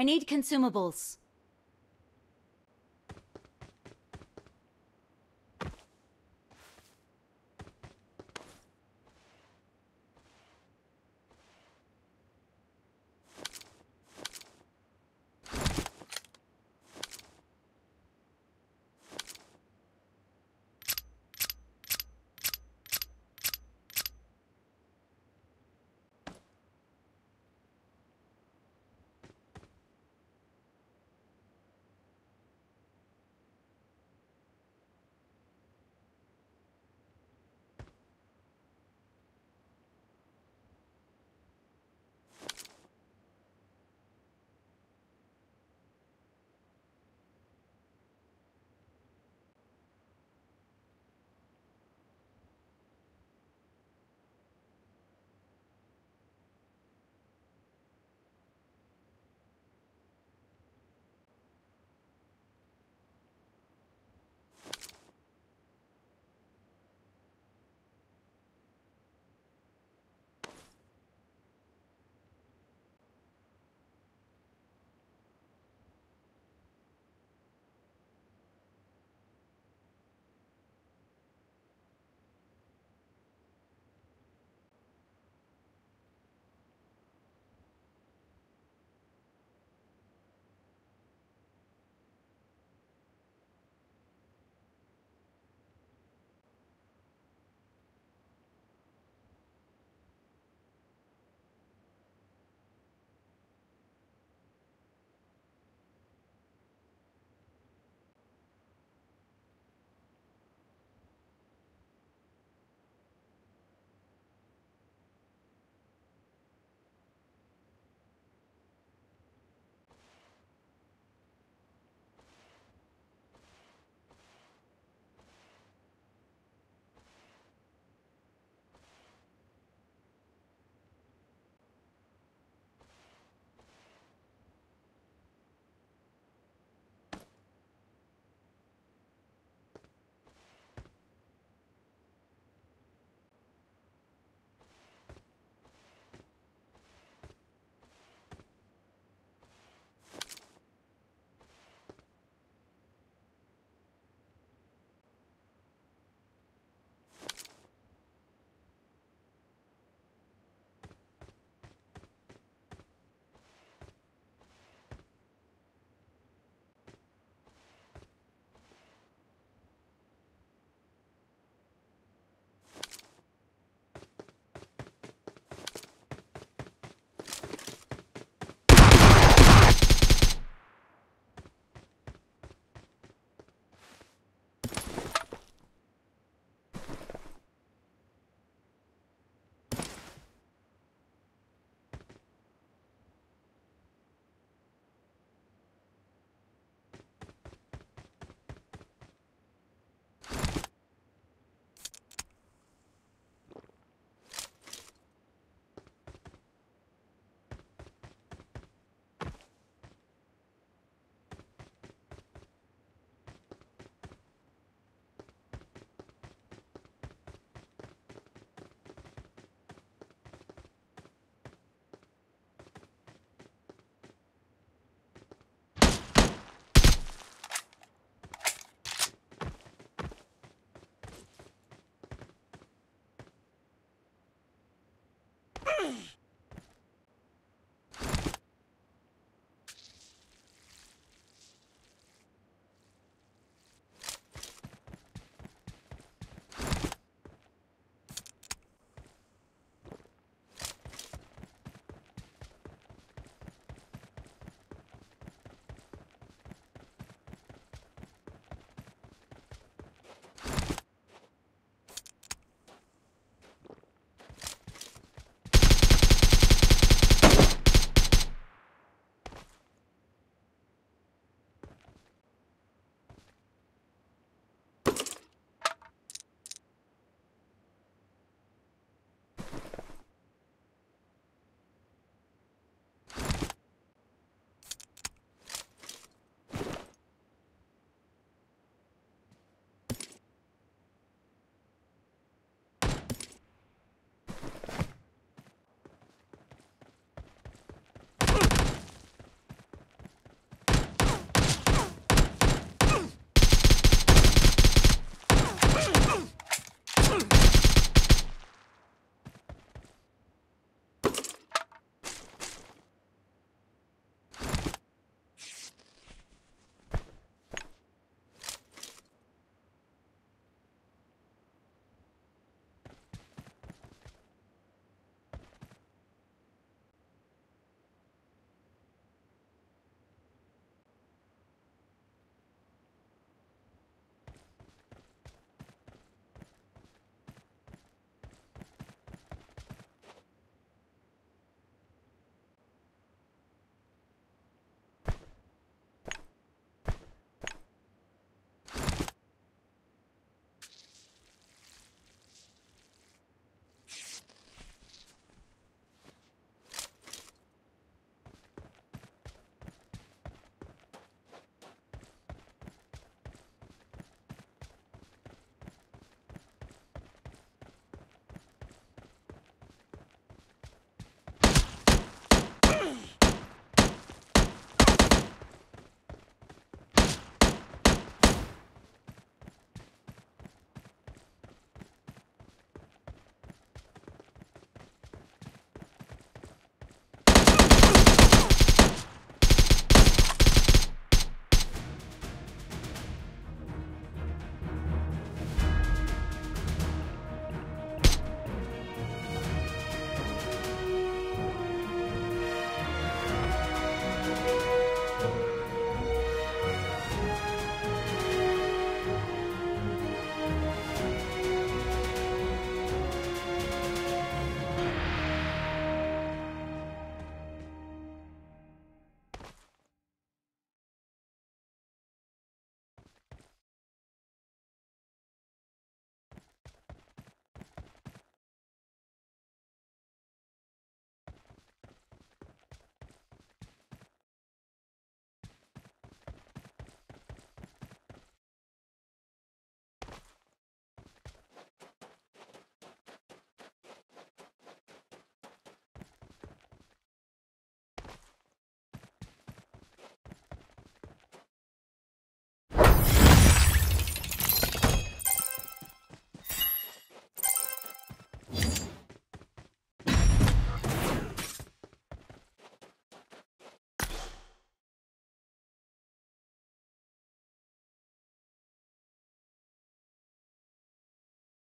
I need consumables.